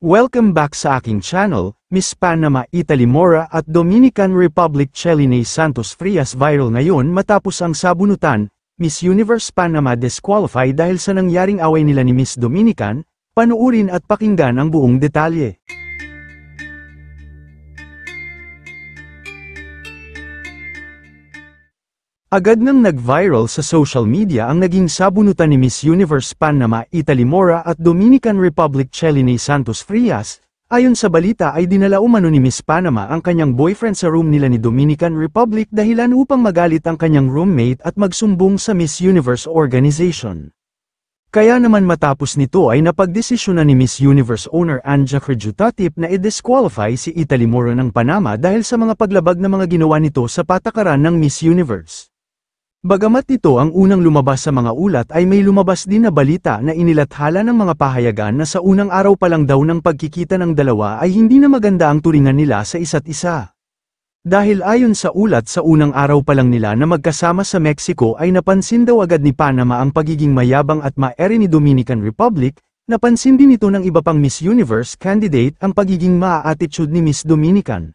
Welcome back sa aking channel, Miss Panama Italy Mora at Dominican Republic Cheline Santos Frias viral ngayon matapos ang sabunutan, Miss Universe Panama disqualify dahil sa nangyaring away nila ni Miss Dominican, panuurin at pakinggan ang buong detalye. Agad nang nag-viral sa social media ang naging sabunutan ni Miss Universe Panama Italy Mora at Dominican Republic Cheline Santos Frias, ayon sa balita ay dinala umano ni Miss Panama ang kanyang boyfriend sa room nila ni Dominican Republic dahilan upang magalit ang kanyang roommate at magsumbong sa Miss Universe organization. Kaya naman matapos nito ay napagdesisyonan ni Miss Universe owner Anja Crejutatip na i-disqualify si Italy Mora ng Panama dahil sa mga paglabag na mga ginawa nito sa patakaran ng Miss Universe. Bagamat ito ang unang lumabas sa mga ulat ay may lumabas din na balita na inilathala ng mga pahayagan na sa unang araw pa lang daw ng pagkikita ng dalawa ay hindi na maganda ang turingan nila sa isa't isa. Dahil ayon sa ulat sa unang araw pa lang nila na magkasama sa Mexico ay napansin daw agad ni Panama ang pagiging mayabang at maere ni Dominican Republic, napansin din ito ng iba pang Miss Universe candidate ang pagiging maa-attitude ni Miss Dominican.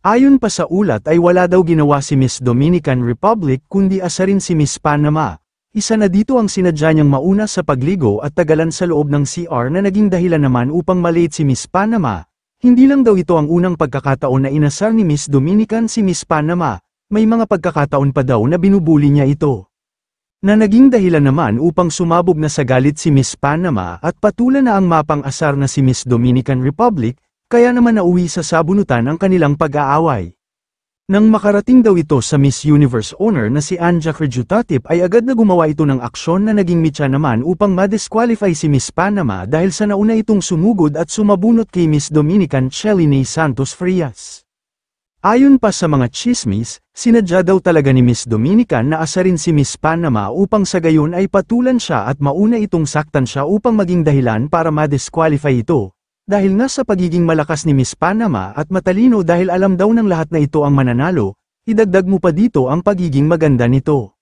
Ayon pa sa ulat ay wala daw ginawa si Miss Dominican Republic kundi asa rin si Miss Panama. Isa na dito ang sinadya niyang mauna sa pagligo at tagalan sa loob ng CR na naging dahilan naman upang malate si Miss Panama. Hindi lang daw ito ang unang pagkakataon na inasar ni Miss Dominican si Miss Panama, may mga pagkakataon pa daw na binubuli niya ito. Na naging dahilan naman upang sumabog na sa galit si Miss Panama at patulan na ang mapang asar na si Miss Dominican Republic, kaya naman nauwi sa sabunutan ang kanilang pag-aaway. Nang makarating daw ito sa Miss Universe owner na si Anja Crejutatip ay agad na gumawa ito ng aksyon na naging mitya naman upang ma-disqualify si Miss Panama dahil sa nauna itong sumugod at sumabunot kay Miss Dominican Cheline Santos Frias. Ayon pa sa mga chismis, sinadya daw talaga ni Miss Dominican na asarin si Miss Panama upang sa gayon ay patulan siya at mauna itong saktan siya upang maging dahilan para ma-disqualify ito, dahil nga sa pagiging malakas ni Miss Panama at matalino dahil alam daw ng lahat na ito ang mananalo, idagdag mo pa dito ang pagiging maganda nito.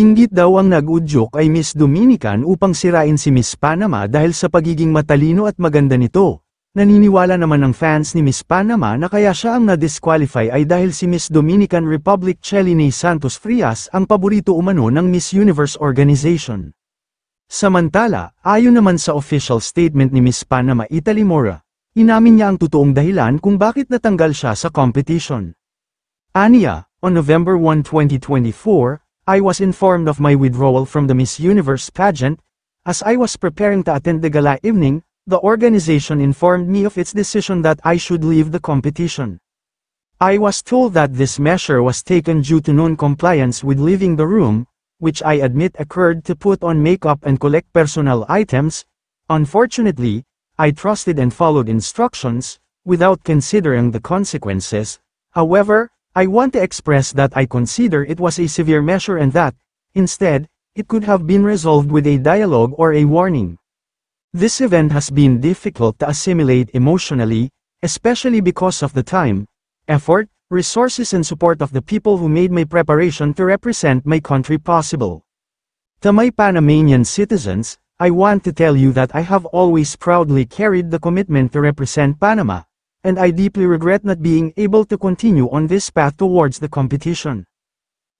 Inggit daw ang nag-udyok ay Miss Dominican upang sirain si Miss Panama dahil sa pagiging matalino at maganda nito. Naniniwala naman ng fans ni Miss Panama na kaya siya ang na-disqualify ay dahil si Miss Dominican Republic Cheline Santos Frias ang paborito umano ng Miss Universe Organization. Samantala, ayon naman sa official statement ni Miss Panama Italy Mora, inamin niya ang totoong dahilan kung bakit natanggal siya sa competition. Aniya, on November 1, 2024, I was informed of my withdrawal from the Miss Universe pageant, as I was preparing to attend the gala evening, the organization informed me of its decision that I should leave the competition. I was told that this measure was taken due to non-compliance with leaving the room, which I admit occurred to put on makeup and collect personal items, unfortunately, I trusted and followed instructions, without considering the consequences, however, I want to express that I consider it was a severe measure and that, instead, it could have been resolved with a dialogue or a warning. This event has been difficult to assimilate emotionally, especially because of the time, effort, resources and support of the people who made my preparation to represent my country possible. To my Panamanian citizens, I want to tell you that I have always proudly carried the commitment to represent Panama, and I deeply regret not being able to continue on this path towards the competition.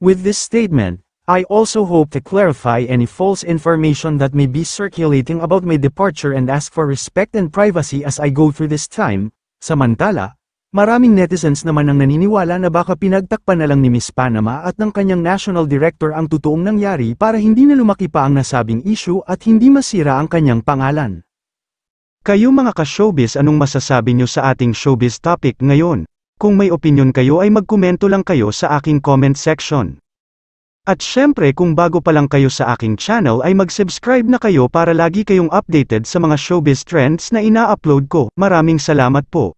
With this statement, I also hope to clarify any false information that may be circulating about my departure and ask for respect and privacy as I go through this time. Samantala, Maraming netizens naman ang naniniwala na baka pinagtakpan na lang ni Miss Panama at ng kanyang national director ang totoong nangyari para hindi na lumaki pa ang nasabing issue at hindi masira ang kanyang pangalan. Kayo mga ka-showbiz anong masasabi nyo sa ating showbiz topic ngayon? Kung may opinion kayo ay magkomento lang kayo sa aking comment section. At syempre kung bago pa lang kayo sa aking channel ay mag-subscribe na kayo para lagi kayong updated sa mga showbiz trends na ina-upload ko. Maraming salamat po.